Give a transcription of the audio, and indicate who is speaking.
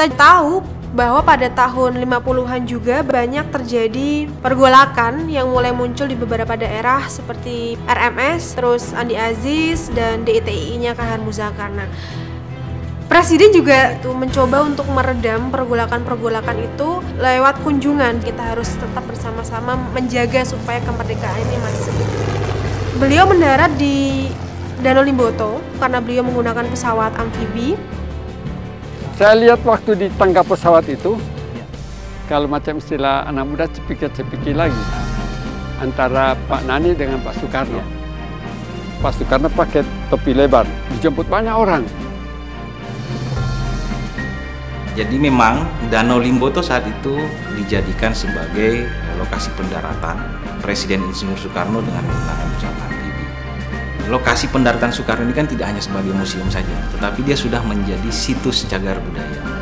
Speaker 1: kita tahu bahwa pada tahun 50-an juga banyak terjadi pergolakan yang mulai muncul di beberapa daerah seperti RMS, terus Andi Aziz dan DITI-nya Kahan Muzakar. Nah, Presiden juga itu mencoba untuk meredam pergolakan-pergolakan itu lewat kunjungan. Kita harus tetap bersama-sama menjaga supaya kemerdekaan ini masih. Beliau mendarat di Danau Limboto karena beliau menggunakan pesawat amfibi
Speaker 2: saya lihat waktu di tangga pesawat itu, kalau macam istilah anak muda cepiki-cepiki lagi antara Pak Nani dengan Pak Soekarno. Pak Soekarno pakai topi lebar, dijemput banyak orang.
Speaker 3: Jadi memang Danau Limboto saat itu dijadikan sebagai lokasi pendaratan Presiden Insinyur Soekarno dengan menggunakan. Lokasi pendaratan Soekarno ini kan tidak hanya sebagai museum saja, tetapi dia sudah menjadi situs cagar budaya.